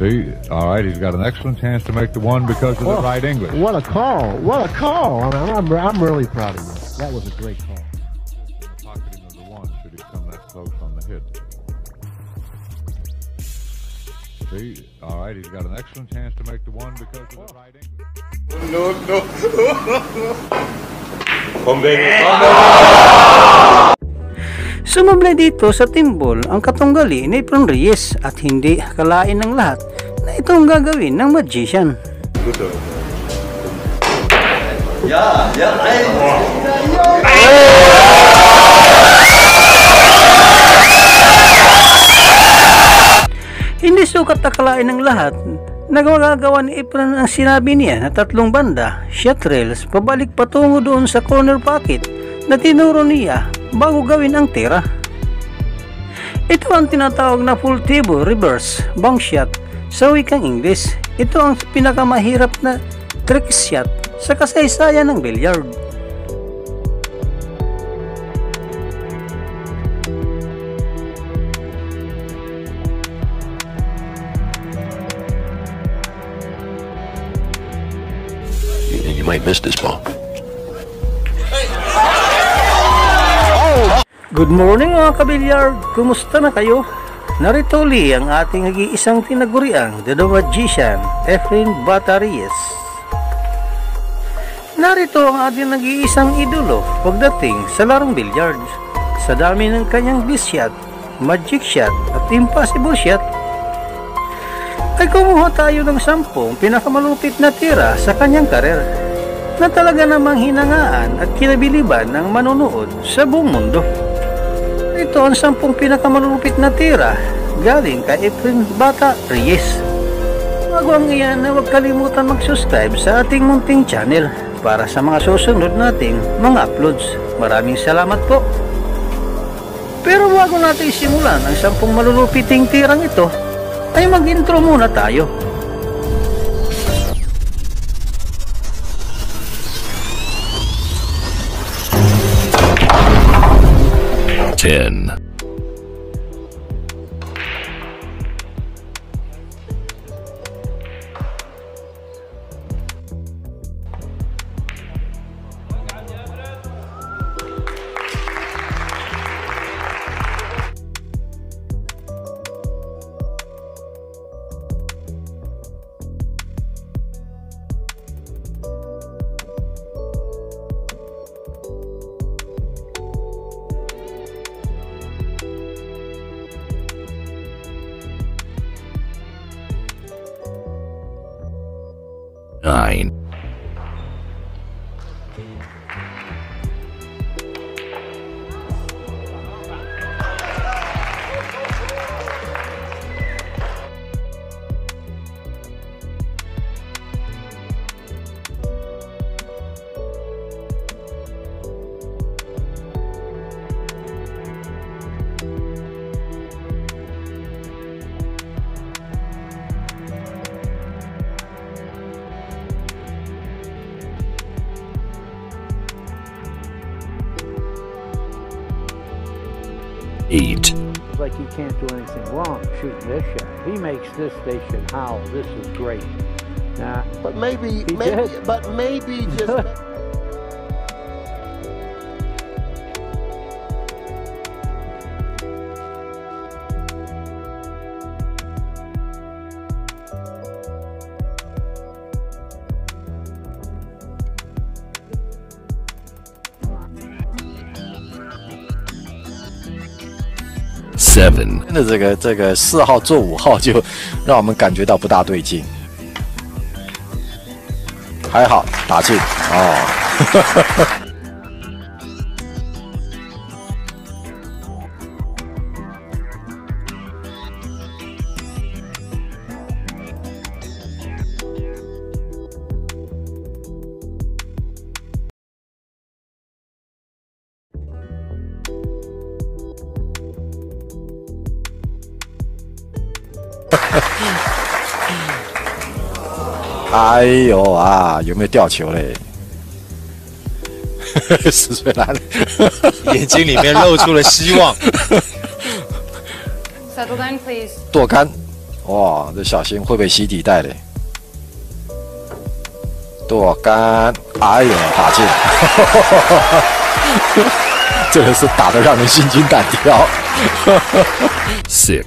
See, all right, he's got an excellent chance to make the one because of the Oh, right English. What a call! What a call! I mean, I'm, I'm really proud of you. That was a great call. Pocket him of the one should he come that close on the hit. See, all right, he's got an excellent chance to make the one because of the right English. Sumablay dito sa timbol ang katunggali ni Efron Reyes at hindi kalain ng lahat na ito ang gagawin ng magician. Hindi sukat akalain ng lahat na magagawa ni Efron ang sinabi niya na tatlong banda, shot rails, pabalik patungo doon sa corner pocket na tinuro niya bago gawin ang tira. Ito ang tinatawag na full table reverse bang shot sa wikang English. Ito ang pinakamahirap na trick shot sa kasaysayan ng billiard. You might miss this ball. Good morning mga kabilyard! Kumusta na kayo? Narito uli ang ating nag-iisang tinaguriang The Magician, Efren Bataries. Narito ang ating nag-iisang idolo pagdating sa larong billiard. Sa dami ng kanyang bliss magic shot at impossible shot, ay kumuha tayo ng sampung pinakamalupit na tira sa kanyang karer na talaga namang hinangaan at kinabiliban ng manonood sa buong mundo. Ito ang sampung pinakamalulupit na tira galing kay Efren Bata Reyes. Bago ang iyan huwag kalimutan mag-subscribe sa ating munting channel para sa mga susunod nating mga uploads. Maraming salamat po. Pero bago natin simulan ang sampung malulupiting tirang ito, ay mag-intro muna tayo. 10, Eight. It's like you can't do anything wrong shooting this shot. He makes this, they should howl. This is great. Nah, But maybe, maybe, did. but maybe just. 真的这个这个四号做五号就让我们感觉到不大对劲。还好打进。哦，哎呦啊，有没有掉球嘞？十岁男，眼睛里面露出了希望。Settle down, please. 剁杆哇，这小心会被吸底带嘞。剁杆，哎呦，打进！这个是打得让人心惊胆跳。six,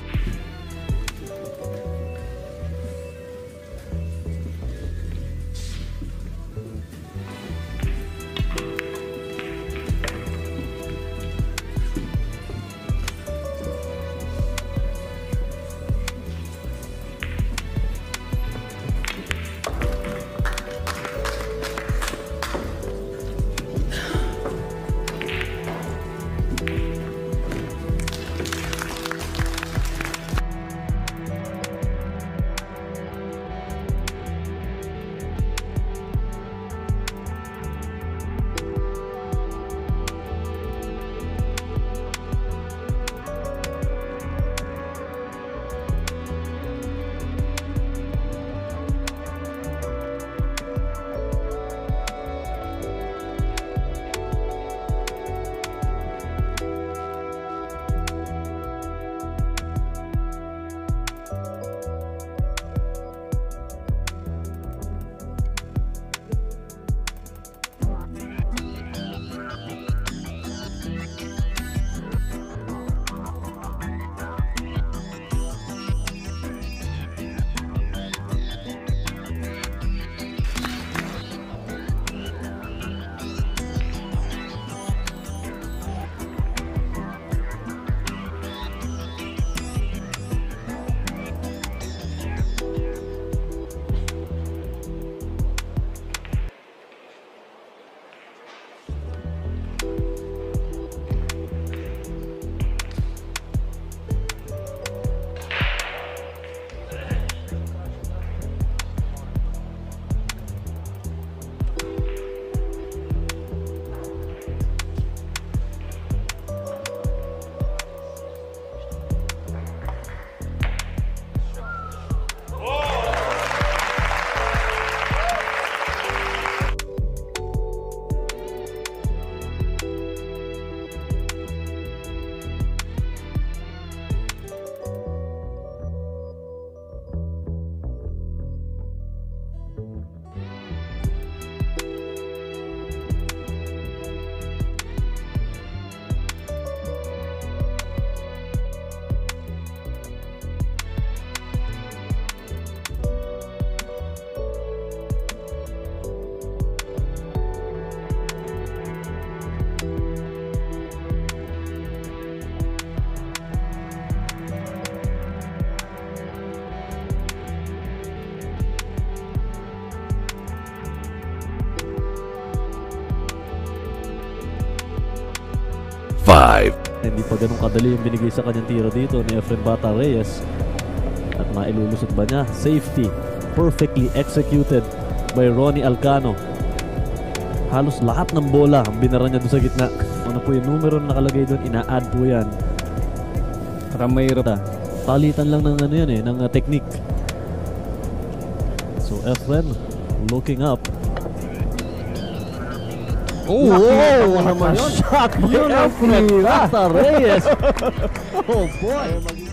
five, Hindi pa ganun kadali yung binigay sa kanyang tiro dito ni Efren Bata Reyes. At mailulusot ba niya? Safety. Perfectly executed by Ronnie Alcano. Halos lahat ng bola ang binara niya doon sa gitna. Ano po yung numero na nakalagay doon, ina-add po yan. Para mahirap. Palitan lang ng ano yan eh, ng uh, technique. So Efren, looking up. Uou, não fui. Pirata Reyes. Oh, boy.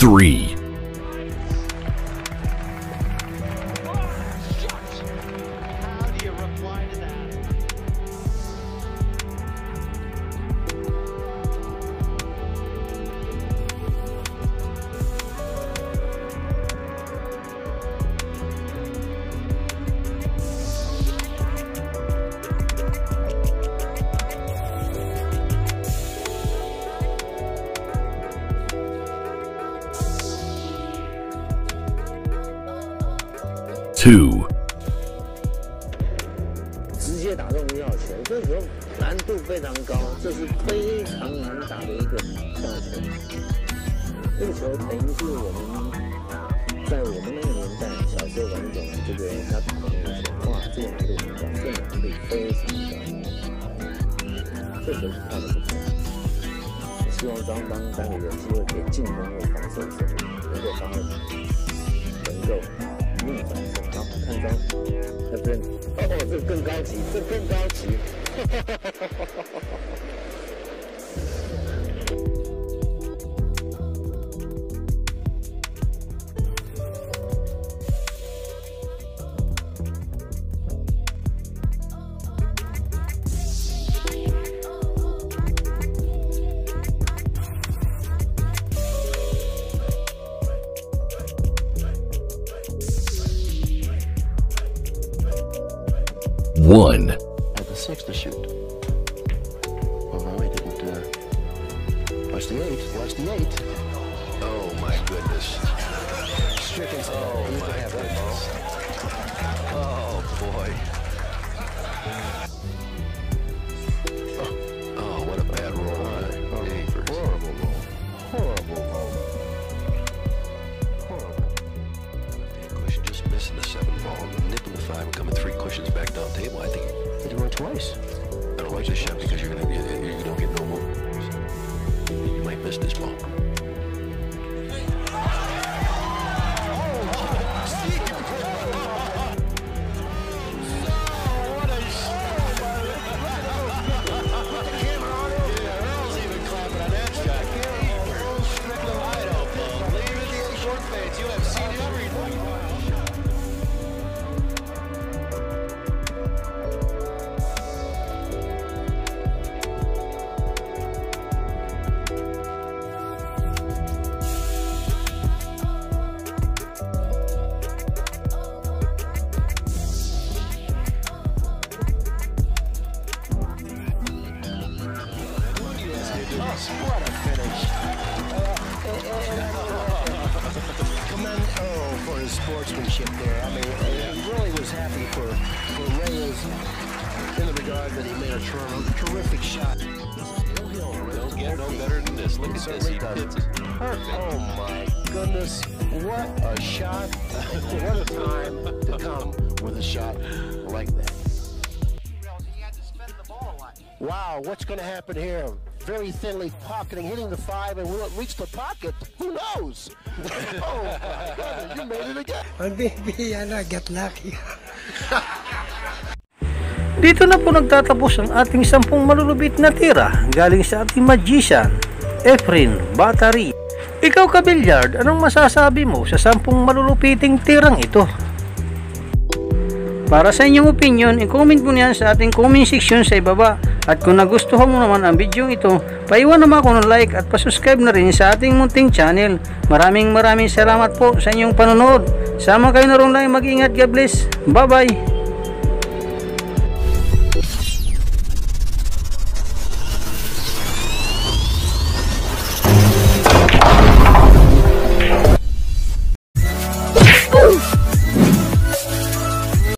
Three. Two. 直接打中吴耀全，这时候难度非常高，这是非常难打的一个跳球。这个球等于是我们在我们那个年代小时候玩这种这个他打的那个球，哇，这个难度很高，这个难度非常高。这球是跳的不错，希望张当待会有机会可以进攻或防守的时候，能够发挥，能够。张，这边，哦，这个更高级，这更高级。six to shoot. Oh no, he didn't. Uh, watch the eight. Watch the eight. Oh my goodness. Stricken. Oh, can have. Oh boy. Oh, what a bad roll. by Akers. Horrible roll. Horrible roll. Horrible. Cushion just missing the seven ball, nipping the five, and coming three cushions back down table. I think it work twice? I don't like this shot because you're gonna you, you don't get no more. You might miss this ball. In the regard that he made a ter- terrific shot. Don't get no better than this. Look at this. He hits it perfect. Oh my goodness. What a shot. what a time to come with a shot like that. Wow, what's going to happen here? Very thinly pocketing, hitting the five, and will it reach the pocket? Who knows? oh my goodness, you made it again. Baby, ano, get lucky. Dito na po nagtatapos ang ating sampung malulubit na tira galing sa ating magician, Efrin Batari. Ikaw ka Bilyard, anong masasabi mo sa sampung malulupiting tirang ito? Para sa inyong opinion, i-comment mo niyan sa ating comment section sa ibaba. At kung nagustuhan mo naman ang video ito, paiwan naman ako ng like at pasubscribe na rin sa ating munting channel. Maraming maraming salamat po sa inyong panonood. Sama kayo na rin lang mag-ingat. God bless. Bye bye.